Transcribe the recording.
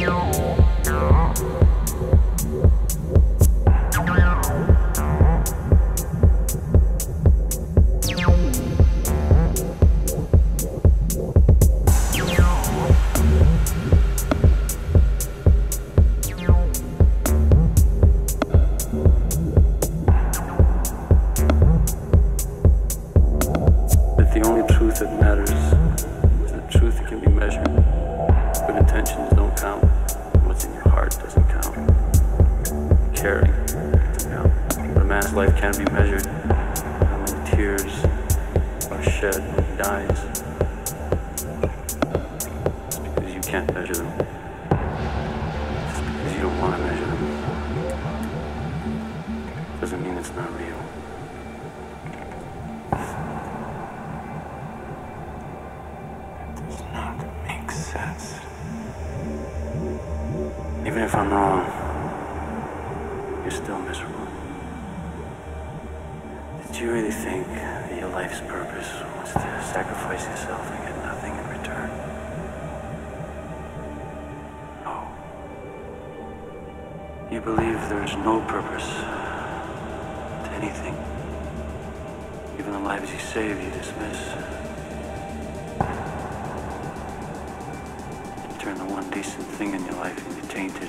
that the only truth that matters Life can be measured. How many tears are shed when he dies. It's because you can't measure them. It's because you don't want to measure them. Doesn't mean it's not real. It does not make sense. Even if I'm wrong, you're still miserable. You really think that your life's purpose was to sacrifice yourself and get nothing in return? No. You believe there is no purpose to anything. Even the lives you save, you dismiss. You turn the one decent thing in your life into tainted.